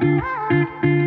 Música